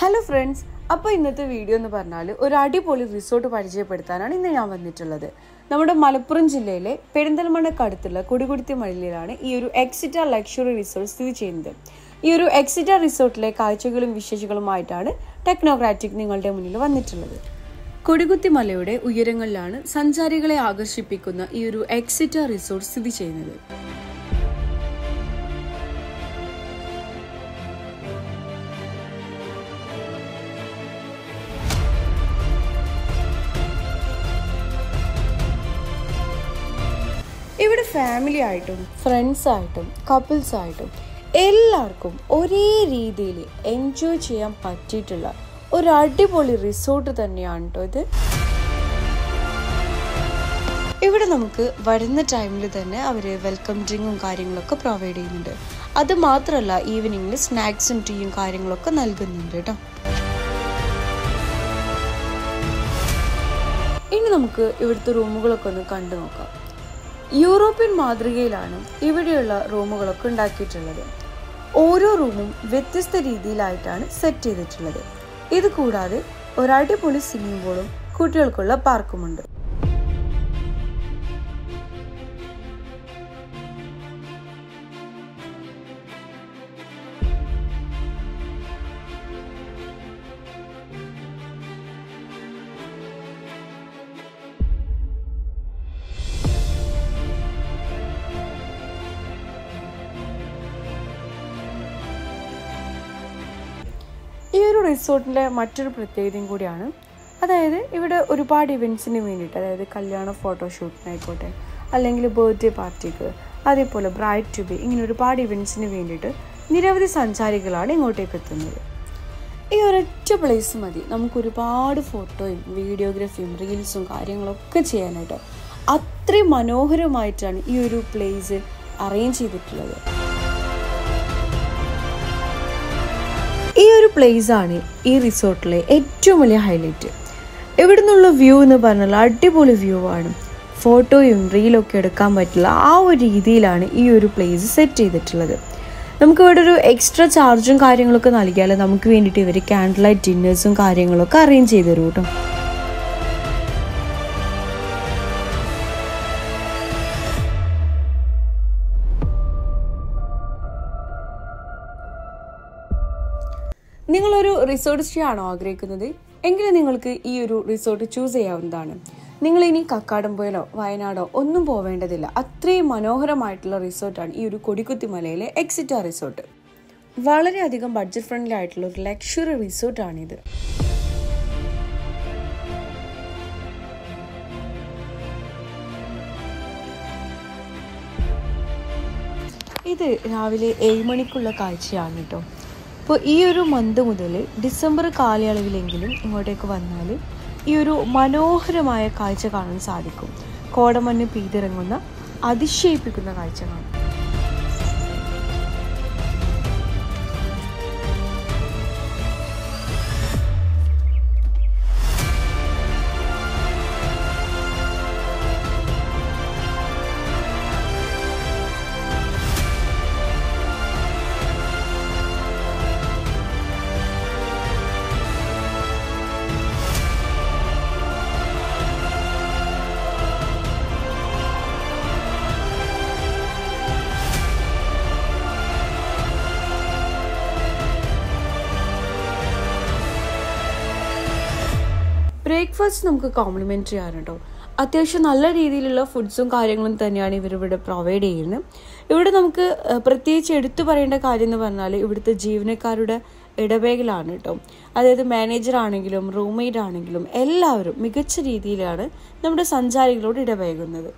Hello friends അപ്പോൾ ഇന്നത്തെ video എന്ന് പറഞ്ഞാൽ ഒരു അടിപൊളി റിസോർട്ട് പരിചയപ്പെടുത്താനാണ് ഇന്ന് ഞാൻ വന്നിട്ടുള്ളത്. നമ്മുടെ മലപ്പുറം ജില്ലയിലെ പെരിന്തൽമണ്ണക്കടുത്തുള്ള കൊടികുടുത്തി മഴയിലാണ് ഈ ഒരു എക്സിറ്റ ലക്ഷറി റിസോർട്ട് സ്ഥിതി ചെയ്യുന്നത്. ഈ ഒരു എക്സിറ്റ റിസോർട്ടിലെ കാഴ്ചകളും വിശേഷങ്ങളുമായിട്ടാണ് ടെക്നോക്രാറ്റിക് നിങ്ങളുടെ മുന്നിൽ വന്നിട്ടുള്ളത്. കൊടികുത്തി മലയുടെ ഉയരങ്ങളിലാണ് സഞ്ചാരികളെ ആകർഷിപ്പിക്കുന്ന ഈ ഒരു എക്സിറ്റ റിസോർട്ട് സ്ഥിതി ചെയ്യുന്നത്. ഫാമിലി ആയിട്ടും ഫ്രണ്ട്സ് ആയിട്ടും കപ്പിൾസ് ആയിട്ടും എല്ലാവർക്കും ഒരേ രീതിയിൽ എൻജോയ് ചെയ്യാൻ പറ്റിയിട്ടുള്ള ഒരു അടിപൊളി റിസോർട്ട് തന്നെയാണ് കേട്ടോ ഇത്. ഇവിടെ നമുക്ക് വരുന്ന ടൈമിൽ തന്നെ അവർ വെൽക്കം ഡ്രിങ്കും കാര്യങ്ങളൊക്കെ പ്രൊവൈഡ് ചെയ്യുന്നുണ്ട്. അത് മാത്രമല്ല ഈവനിങ്ങിൽ സ്നാക്സും ടീയും കാര്യങ്ങളൊക്കെ നൽകുന്നുണ്ട് കേട്ടോ ഇനി നമുക്ക് ഇവിടുത്തെ റൂമുകളൊക്കെ ഒന്ന് കണ്ടു നോക്കാം. യൂറോപ്യൻ മാതൃകയിലാണ് ഇവിടെയുള്ള റൂമുകളൊക്കെ ഉണ്ടാക്കിയിട്ടുള്ളത്. ഓരോ റൂമും വ്യത്യസ്ത രീതിയിലായിട്ടാണ് സെറ്റ് ചെയ്തിട്ടുള്ളത്. ഇത് കൂടാതെ ഒരടിപൊളി സ്വിമ്മിംഗ് പൂളും കുട്ടികൾക്കുള്ള പാർക്കുമുണ്ട്. റിസോർട്ടിന്റെ മറ്റൊരു പ്രത്യേകതയും കൂടിയാണ്. അതായത് ഇവിടെ ഒരുപാട് ഇവന്റ്സിന് വേണ്ടിയിട്ട് അതായത് കല്യാണ ഫോട്ടോഷൂട്ടിനായിക്കോട്ടെ അല്ലെങ്കിൽ ബർത്ത്ഡേ പാർട്ടിക്ക് അതേപോലെ ബ്രൈറ്റ് ടു ബി ഇങ്ങനെ ഒരുപാട് ഇവന്റ്സിന് വേണ്ടിയിട്ട് നിരവധി സഞ്ചാരികളാണ് ഇങ്ങോട്ടേക്ക് എത്തുന്നത്. ഈ ഒരൊറ്റ പ്ലേസ് മതി. നമുക്ക് ഒരുപാട് ഫോട്ടോയും വീഡിയോഗ്രാഫിയും റീൽസും കാര്യങ്ങളൊക്കെ ചെയ്യാനായിട്ട്. അത്രയും മനോഹരമായിട്ടാണ് ഈ ഒരു പ്ലേസ് അറേഞ്ച് ചെയ്തിട്ടുള്ളത്. ഒരു പ്ലേസ് ആണ് ഈ റിസോർട്ടിലെ ഏറ്റവും വലിയ ഹൈലൈറ്റ് ഇവിടെ നിന്നുള്ള വ്യൂ എന്ന് പറഞ്ഞാൽ അടിപൊളി വ്യൂ ആണ്. ഫോട്ടോയും റീലൊക്കെ എടുക്കാൻ പറ്റില്ല. ആ ഒരു രീതിയിലാണ് ഈ ഒരു പ്ലേസ് സെറ്റ് ചെയ്തിട്ടുള്ളത്. നമുക്ക് ഇവിടെ ഒരു എക്സ്ട്രാ ചാർജും കാര്യങ്ങളൊക്കെ നൽകിയാൽ നമുക്ക് വേണ്ടിയിട്ട് ഇവർ ക്യാൻഡിൽ ലൈറ്റ് ഡിന്നേഴ്സും കാര്യങ്ങളൊക്കെ അറേഞ്ച് ചെയ്ത് തരും കേട്ടോ നിങ്ങളൊരു റിസോർട്ട് ആണോ ആഗ്രഹിക്കുന്നത്? എങ്കിൽ നിങ്ങൾക്ക് ഈ ഒരു റിസോർട്ട് ചൂസ് ചെയ്യാവുന്നതാണ്. നിങ്ങൾ ഇനി കക്കാടംപുഴയിലോ വയനാടോ ഒന്നും പോവേണ്ടതില്ല. അത്രയും മനോഹരമായിട്ടുള്ള റിസോർട്ടാണ് ഈ ഒരു കൊടിക്കുത്തി മലയിലെ എക്സിറ്റ റിസോർട്ട് വളരെയധികം ബഡ്ജറ്റ് ഫ്രണ്ട്ലി ആയിട്ടുള്ള ഒരു ലക്ഷറി റിസോർട്ടാണിത് ഇത് രാവിലെ ഏഴ് മണിക്കുള്ള കാഴ്ചയാണ് കേട്ടോ. അപ്പോൾ ഈ ഒരു മന്ത് മുതൽ ഡിസംബർ കാലയളവിലെങ്കിലും ഇങ്ങോട്ടേക്ക് വന്നാൽ ഈ ഒരു മനോഹരമായ കാഴ്ച കാണാൻ സാധിക്കും. കോടമഞ്ഞ് പെയ്തിറങ്ങുന്ന അതിശയിപ്പിക്കുന്ന കാഴ്ച ബ്രേക്ക്ഫാസ്റ്റ് നമുക്ക് കോംപ്ലിമെന്ററി ആണ് കേട്ടോ. അത്യാവശ്യം നല്ല രീതിയിലുള്ള ഫുഡ്സും കാര്യങ്ങളും തന്നെയാണ് ഇവരിവിടെ പ്രൊവൈഡ് ചെയ്യുന്നത്. ഇവിടെ നമുക്ക് പ്രത്യേകിച്ച് എടുത്തു പറയേണ്ട കാര്യം എന്ന് പറഞ്ഞാൽ ഇവിടുത്തെ ജീവനക്കാരുടെ ഇടവേകലാണ് കേട്ടോ. അതായത് മാനേജർ ആണെങ്കിലും റൂംമേറ്റ് ആണെങ്കിലും എല്ലാവരും മികച്ച രീതിയിലാണ് നമ്മുടെ സഞ്ചാരികളോട് ഇടപഴകുന്നത്.